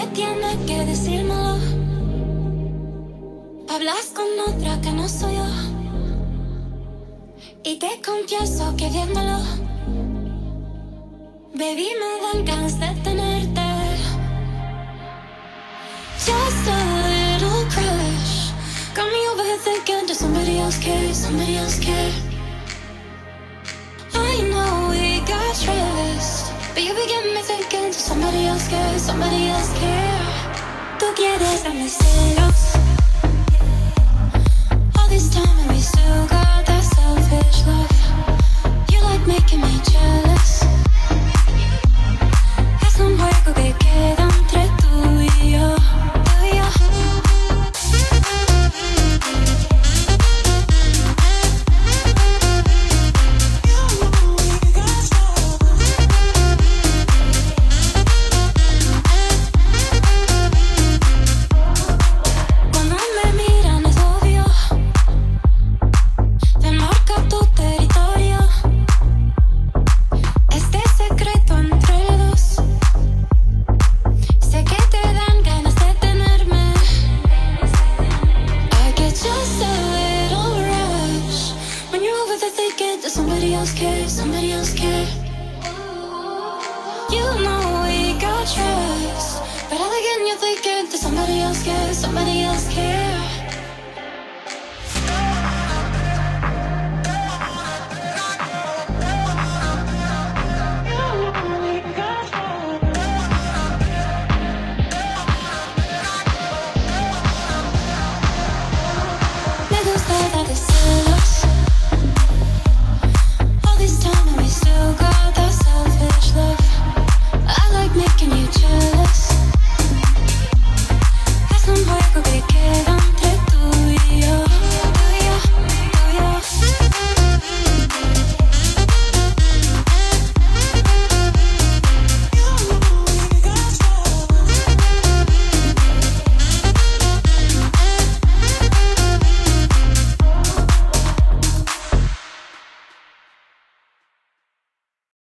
tiene que decírmelo. Hablas con otra que no soy yo. Y te confieso que viéndolo, baby, me dan ganas de tenerte. Just a little crush. Got me over here thinking, does somebody else care? Somebody else care? Somebody else care? Somebody else care? Tú quieres darme celos. Somebody else care? Somebody else care? You know we got trust, but all again you're thinking, does somebody else care? Somebody que quedan.